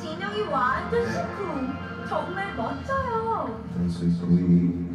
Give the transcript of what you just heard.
진영이 완전 식구 정말 멋져요.